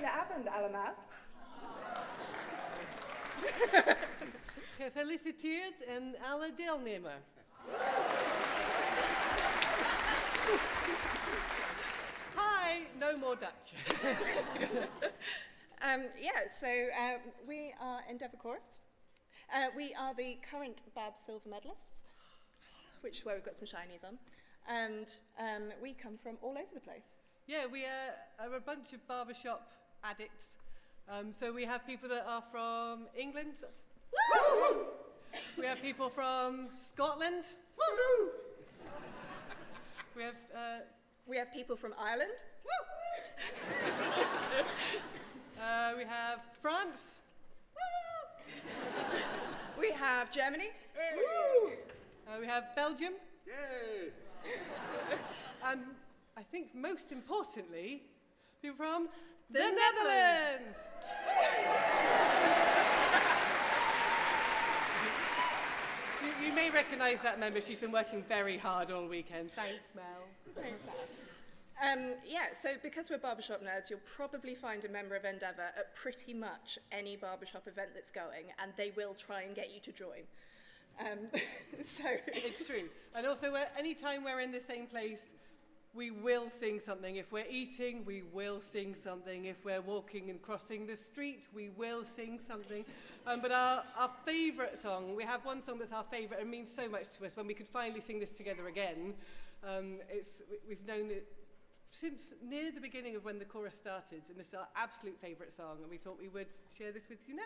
Goedenavond allemaal. Gefeliciteerd en alle deelnemer. Hi, no more Dutch. Um, yeah, so um, we are Endeavour Chorus. Uh, we are the current BABS Silver medalists, which is where we've got some shinies on. And um, we come from all over the place. Yeah, we uh, are a bunch of barbershop addicts. Um, so we have people that are from England. we have people from Scotland. we have uh, We have people from Ireland. uh, we have France. We have Germany. Uh, we have Belgium. Yay! And I think most importantly, people from the, Netherlands. you, you may recognise that member. She's been working very hard all weekend. Thanks, Mel. Thanks, Matt. Um, yeah, so because we're barbershop nerds, you'll probably find a member of Endeavour at pretty much any barbershop event that's going, and they will try and get you to join. Um, so, It's true. And also, uh, anytime we're in the same place, we will sing something. If we're eating, we will sing something. If we're walking and crossing the street, we will sing something. Um, but our, our favourite song, we have one song that's our favourite and means so much to us when we could finally sing this together again. Um, it's, we- we've known it since near the beginning of when the chorus started, and this is our absolute favourite song, and we thought we would share this with you now.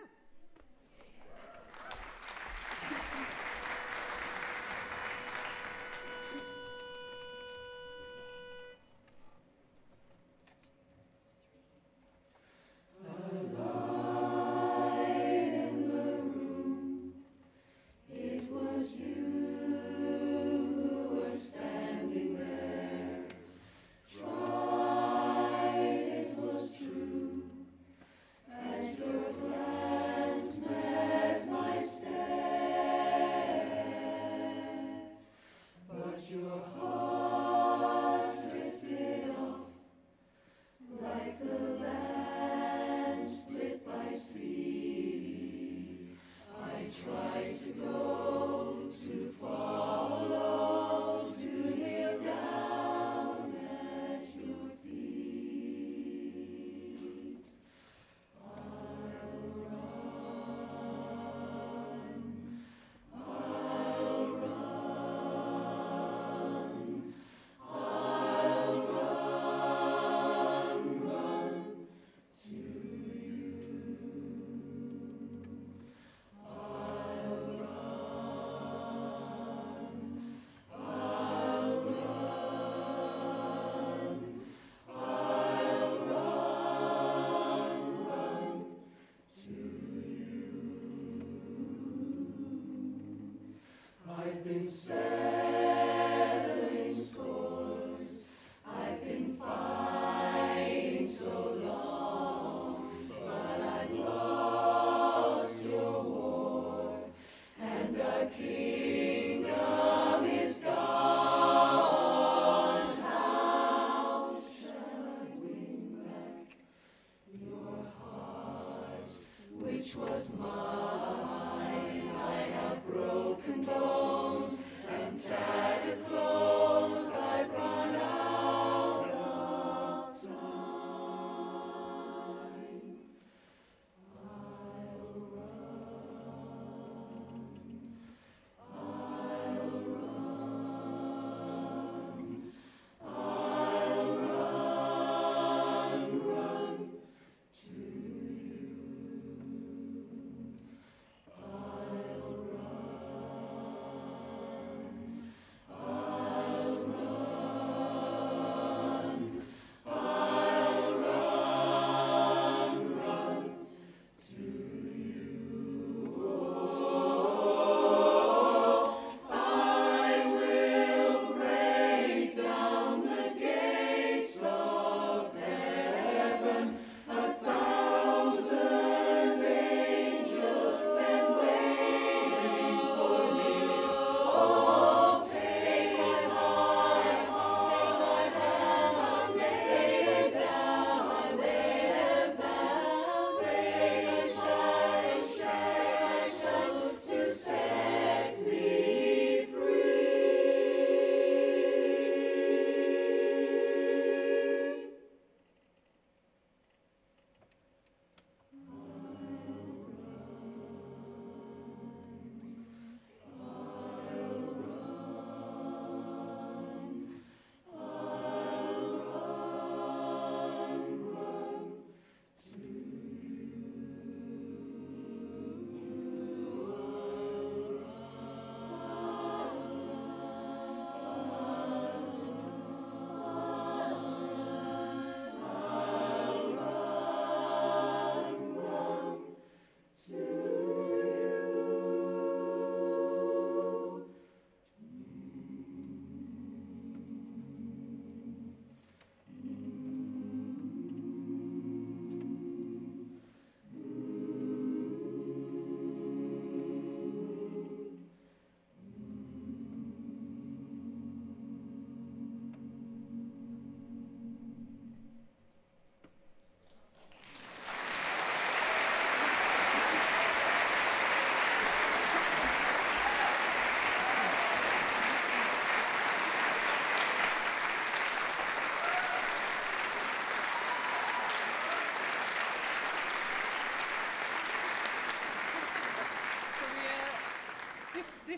aqui.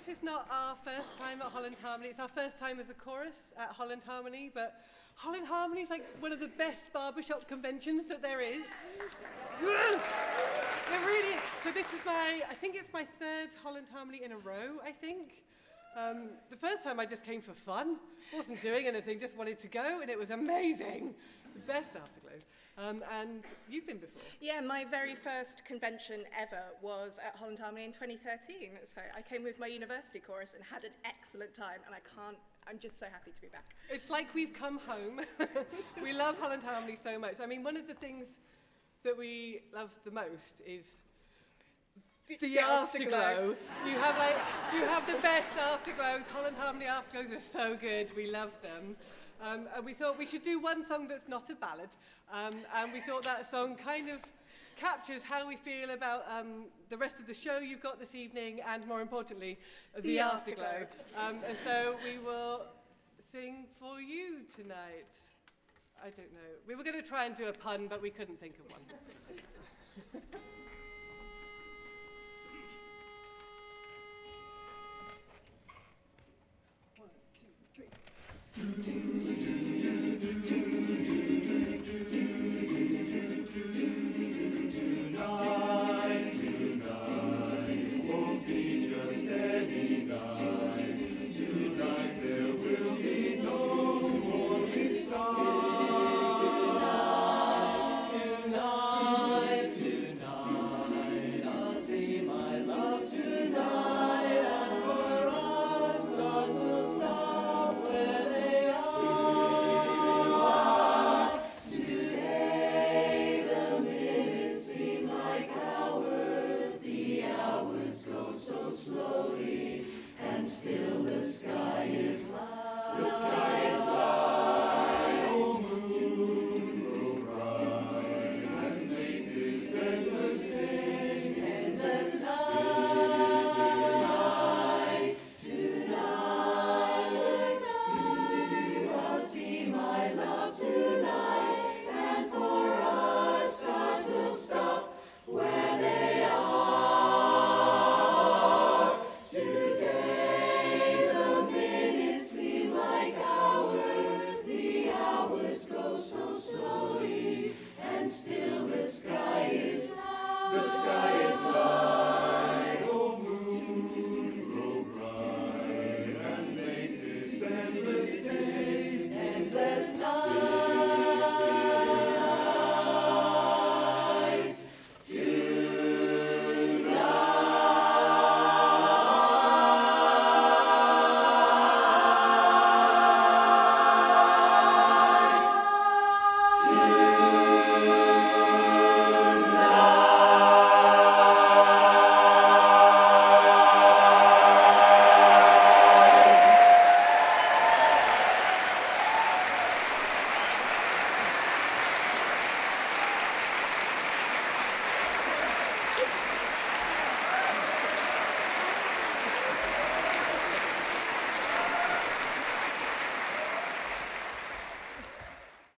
This is not our first time at Holland Harmony. It's our first time as a chorus at Holland Harmony, but Holland Harmony is like one of the best barbershop conventions that there is. Yes! It really. So this is my, I think it's my third Holland Harmony in a row, I think. Um, the first time I just came for fun, wasn't doing anything, just wanted to go, and it was amazing. The best afterglow. Um, and you've been before. Yeah, my very first convention ever was at Holland Harmony in 2013. So I came with my university chorus and had an excellent time, and I can't, I'm just so happy to be back. It's like we've come home. we love Holland Harmony so much. I mean, one of the things that we love the most is the, the afterglow. afterglow. You have like you have the best afterglows. Holland Harmony afterglows are so good. We love them. Um, and we thought we should do one song that's not a ballad. Um, and we thought that song kind of captures how we feel about um, the rest of the show you've got this evening and more importantly, the, The afterglow. afterglow. Um, and so we will sing for you tonight. I don't know. We were going to try and do a pun, but we couldn't think of one. do, do, do, do. do.